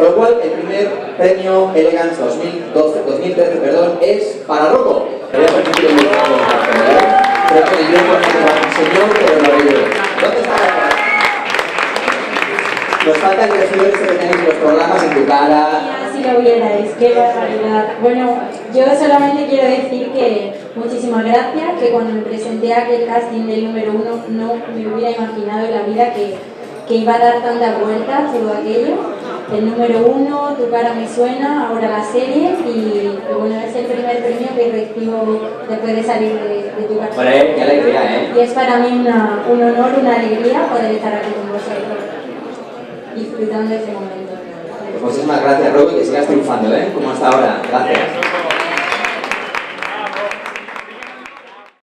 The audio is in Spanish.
Con lo cual, el primer premio Elegance 2012, 2013 perdón, es para Rocco. Creo que el señor, pero lo. ¿Dónde está Nos falta el regidor que tenéis en los programas en tu cara. Si lo vierais, qué barbaridad. Bueno, yo solamente quiero decir que muchísimas gracias, que cuando me presenté a aquel casting del número uno no me hubiera imaginado en la vida que, que iba a dar tantas vueltas todo aquello. El número uno, Tu cara me suena, ahora la serie y, y bueno, es el primer premio que recibo después de salir de, de tu casa. Bueno, qué alegría, ¿eh? Y es para mí una, un honor, una alegría poder estar aquí con vosotros, disfrutando de este momento. Pues muchísimas gracias, Rocco, y que sigas triunfando, ¿eh? Como hasta ahora. Gracias.